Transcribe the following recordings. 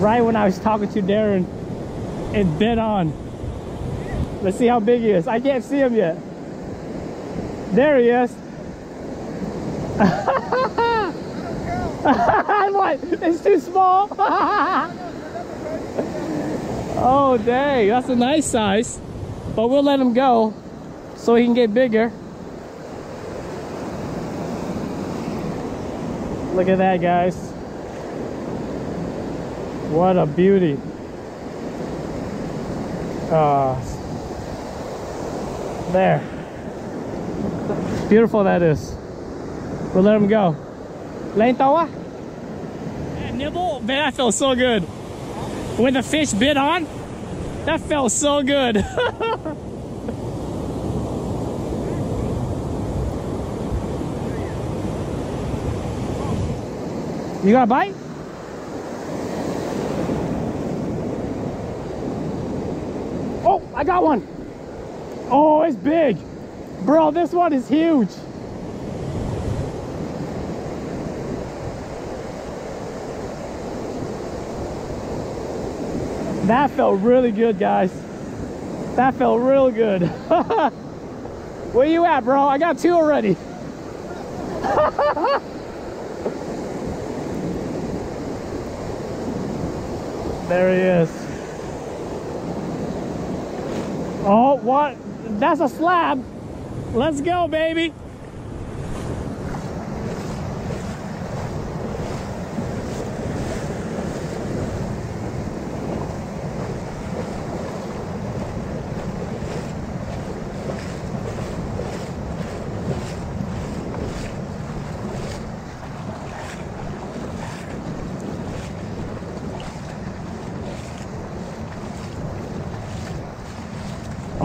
right when I was talking to Darren, it bit on. Let's see how big he is. I can't see him yet. There he is. It's too small. oh, dang. That's a nice size. But we'll let him go so he can get bigger. Look at that, guys. What a beauty. Uh, there. Beautiful that is. We'll let him go. Lane tawa? Nibble? Man, that felt so good. When the fish bit on, that felt so good. you got a bite? Oh, I got one. Oh, it's big. Bro, this one is huge. That felt really good, guys. That felt real good. Where you at, bro? I got two already. there he is. Oh, what? That's a slab. Let's go, baby.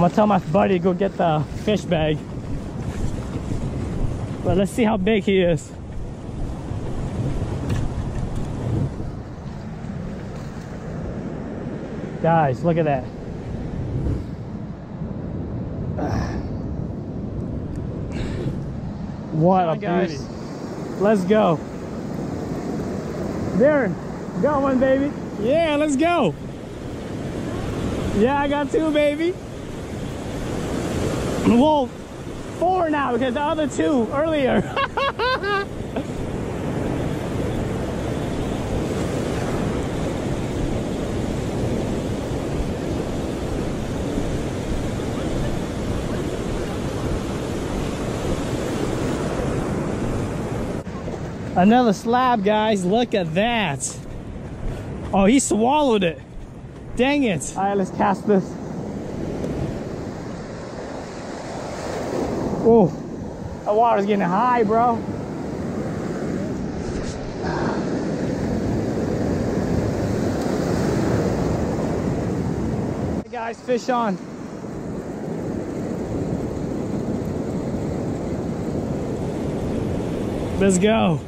Gonna tell my buddy to go get the fish bag. But let's see how big he is. Guys, look at that. What a beauty. Let's go. Darren, got one, baby. Yeah, let's go. Yeah, I got two, baby. Well, four now because the other two earlier. Another slab, guys. Look at that. Oh, he swallowed it. Dang it. All right, let's cast this. Oh, the water's getting high, bro. Hey guys, fish on. Let's go.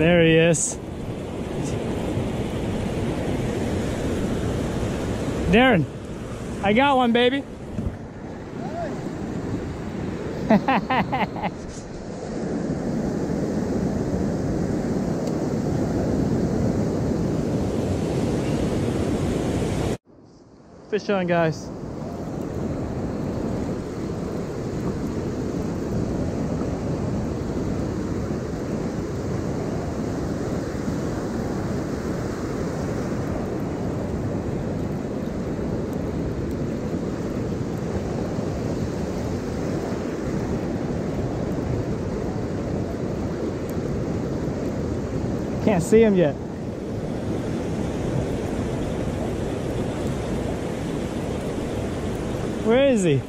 There he is. Darren, I got one, baby. Fish on, guys. Can't see him yet. Where is he?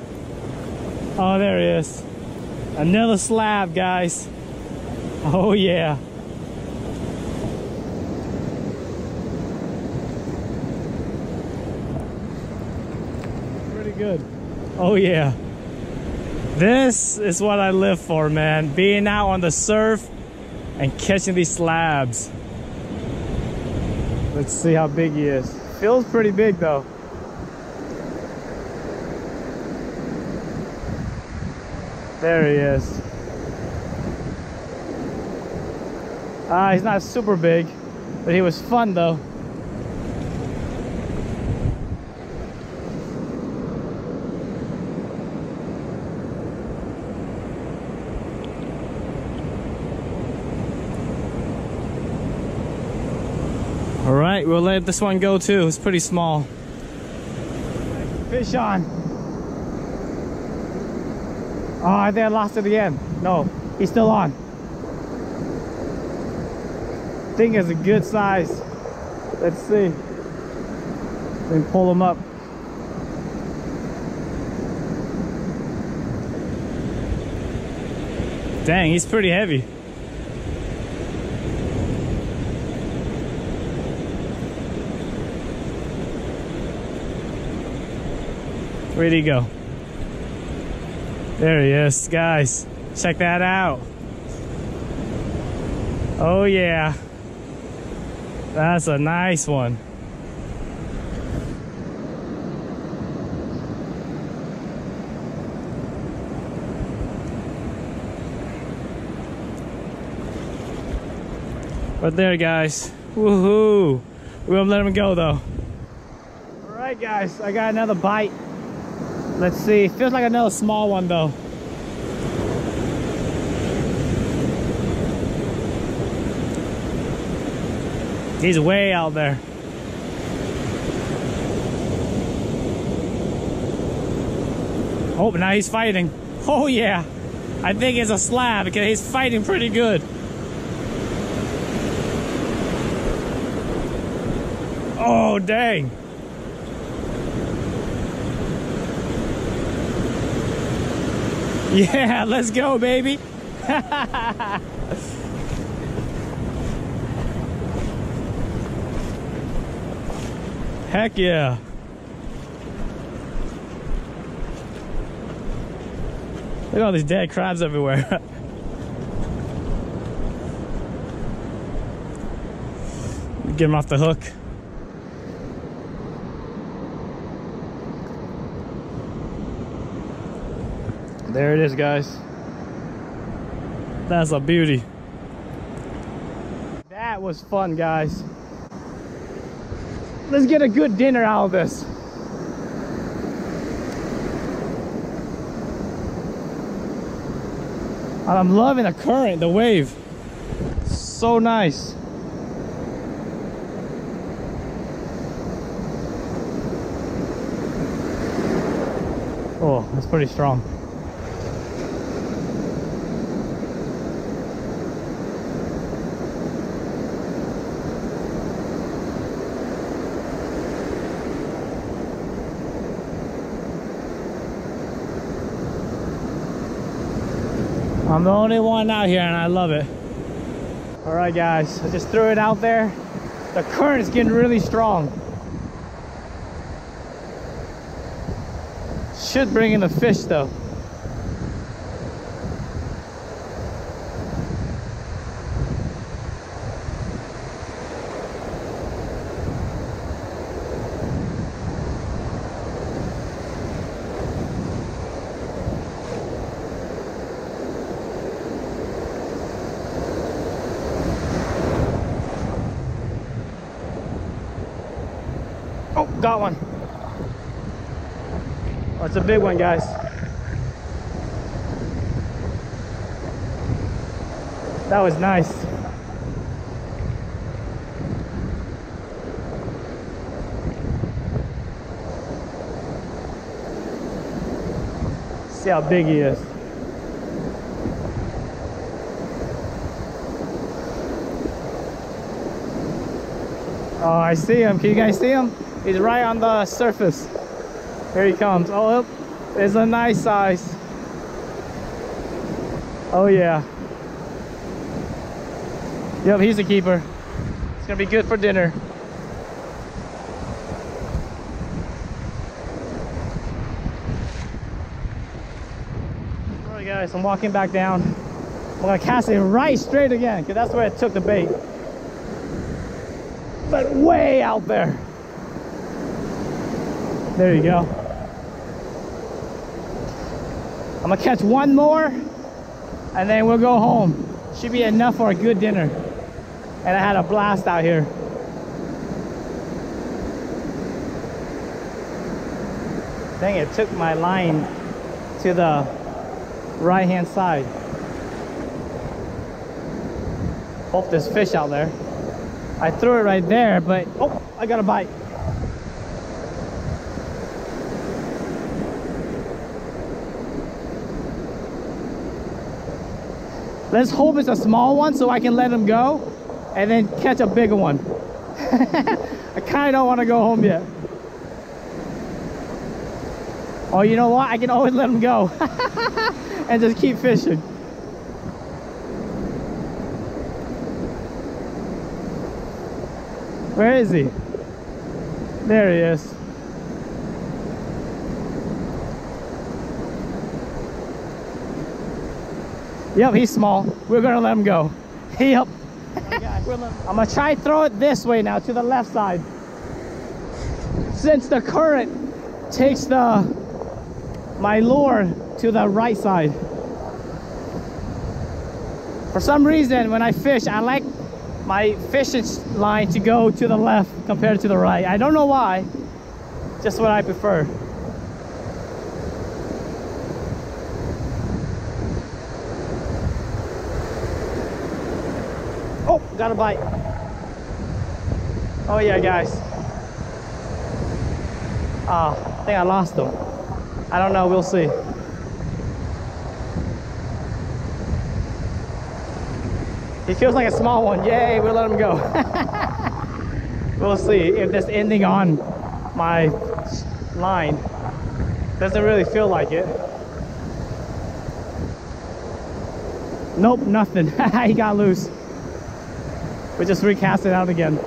Oh, there he is. Another slab, guys. Oh, yeah. Pretty good. Oh, yeah. This is what I live for, man. Being out on the surf and catching these slabs. Let's see how big he is. Feels pretty big though. There he is. Ah, he's not super big, but he was fun though. All right, we'll let this one go too. It's pretty small. Fish on. Oh, I think I lost it again. No, he's still on. Thing is a good size. Let's see. Then pull him up. Dang, he's pretty heavy. Where'd he go? There he is, guys. Check that out. Oh yeah. That's a nice one. But there guys. Woohoo. We won't let him go though. Alright guys, I got another bite. Let's see. Feels like another small one though. He's way out there. Oh, now he's fighting. Oh yeah. I think it's a slab because he's fighting pretty good. Oh, dang. Yeah, let's go, baby. Heck yeah. Look at all these dead crabs everywhere. Get him off the hook. There it is, guys. That's a beauty. That was fun, guys. Let's get a good dinner out of this. And I'm loving the current, the wave. So nice. Oh, that's pretty strong. I'm the only one out here and I love it. All right, guys, I just threw it out there. The current is getting really strong. Should bring in the fish though. Oh, got one. Oh, it's a big one, guys. That was nice. See how big he is. Oh, I see him. Can you guys see him? He's right on the surface. Here he comes. Oh, oh it's a nice size. Oh yeah. Yep, he's a keeper. It's gonna be good for dinner. All right, guys, I'm walking back down. I'm gonna cast it right straight again, because that's where I took the bait. but way out there. There you go. I'm gonna catch one more and then we'll go home. Should be enough for a good dinner. And I had a blast out here. Dang, it took my line to the right hand side. Hope there's fish out there. I threw it right there, but oh, I got a bite. Let's hope it's a small one so I can let him go and then catch a bigger one. I kind of don't want to go home yet. Oh, you know what? I can always let him go and just keep fishing. Where is he? There he is. Yep, he's small. We're gonna let him go. Yep. I'm gonna try throw it this way now to the left side. Since the current takes the my lure to the right side. For some reason, when I fish, I like my fishing line to go to the left compared to the right. I don't know why, just what I prefer. Oh, got a bite. Oh yeah, guys. Ah, I think I lost him. I don't know, we'll see. He feels like a small one. Yay, we'll let him go. we'll see if this ending on my line doesn't really feel like it. Nope, nothing. he got loose. We just recast it out again.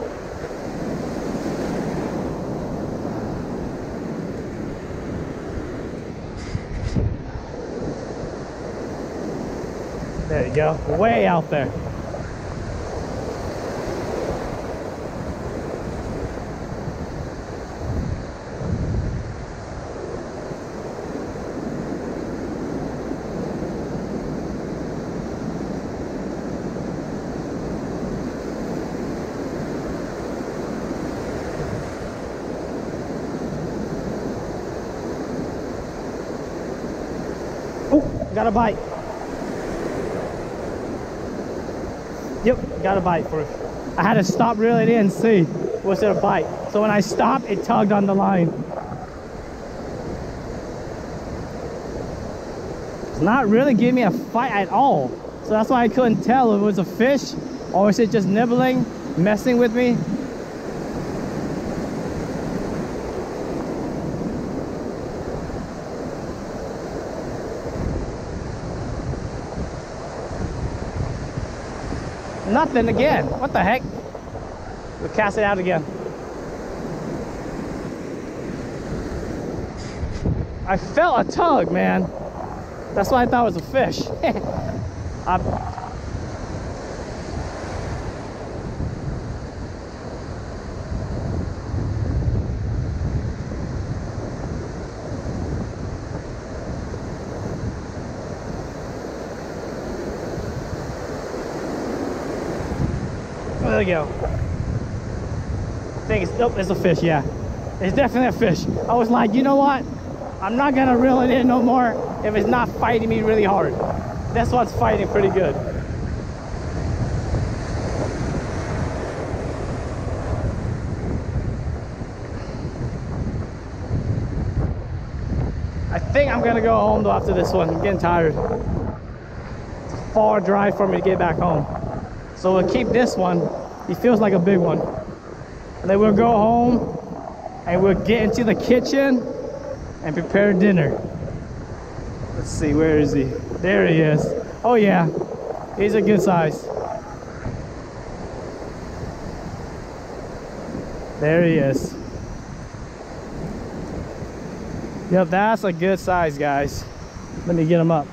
There you go, way out there. Oh, got a bite. Yep, got a bite for it. I had to stop reeling in and see was it a bite. So when I stopped, it tugged on the line. It's not really giving me a fight at all. So that's why I couldn't tell if it was a fish or is it just nibbling, messing with me. Nothing again. What the heck? We'll cast it out again. I felt a tug, man. That's why I thought it was a fish. I, There we go. I think it's, nope, oh, it's a fish, yeah. It's definitely a fish. I was like, you know what? I'm not gonna reel it in no more if it's not fighting me really hard. This one's fighting pretty good. I think I'm gonna go home though after this one. I'm getting tired. It's a far drive for me to get back home. So we'll keep this one. He feels like a big one. And then we'll go home and we'll get into the kitchen and prepare dinner. Let's see, where is he? There he is. Oh yeah, he's a good size. There he is. Yep, that's a good size, guys. Let me get him up.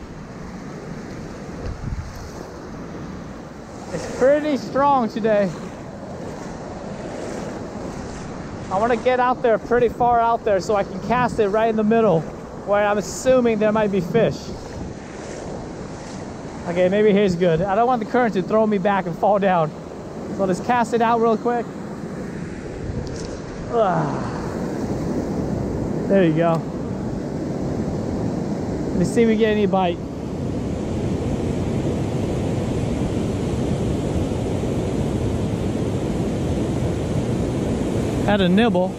It's pretty strong today. I want to get out there pretty far out there so I can cast it right in the middle where I'm assuming there might be fish. Okay, maybe here's good. I don't want the current to throw me back and fall down. So let's cast it out real quick. Ah. There you go. Let's see if we get any bite. Had a nibble.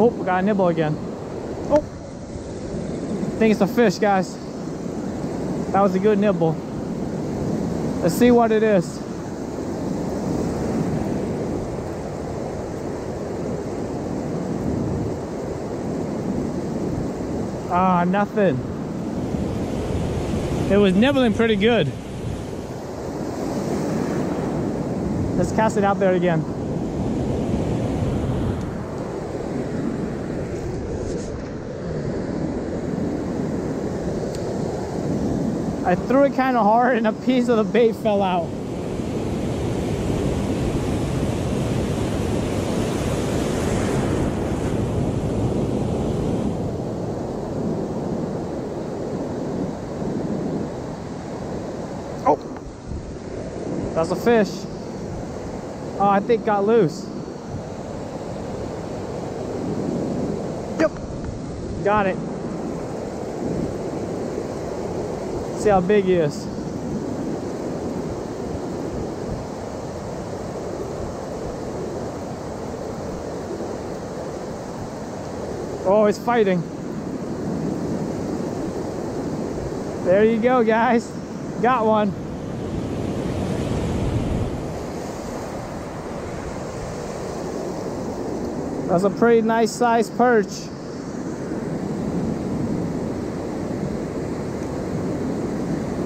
Oh, we got a nibble again. Oh, I think it's a fish, guys. That was a good nibble. Let's see what it is. Ah, nothing. It was nibbling pretty good. Let's cast it out there again. I threw it kind of hard and a piece of the bait fell out. That's a fish. Oh, I think got loose. Yep, got it. See how big he is. Oh, he's fighting. There you go, guys. Got one. That's a pretty nice sized perch.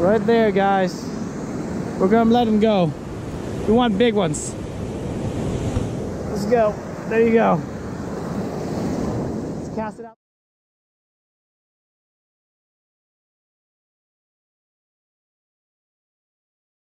Right there, guys. We're gonna let him go. We want big ones. Let's go. There you go. Let's cast it out.